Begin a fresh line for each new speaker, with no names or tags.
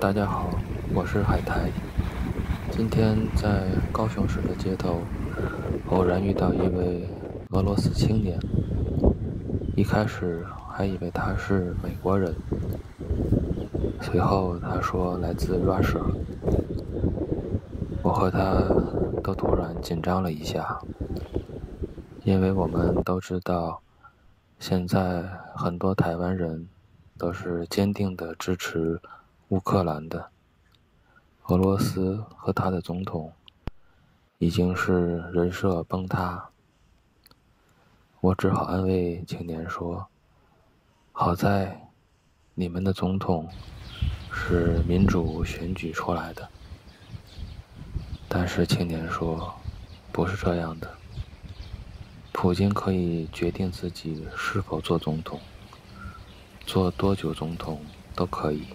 大家好，我是海苔。今天在高雄市的街头，偶然遇到一位俄罗斯青年。一开始还以为他是美国人，随后他说来自 Russia。我和他都突然紧张了一下，因为我们都知道，现在很多台湾人都是坚定的支持。乌克兰的俄罗斯和他的总统已经是人设崩塌，我只好安慰青年说：“好在你们的总统是民主选举出来的。”但是青年说：“不是这样的，普京可以决定自己是否做总统，做多久总统都可以。”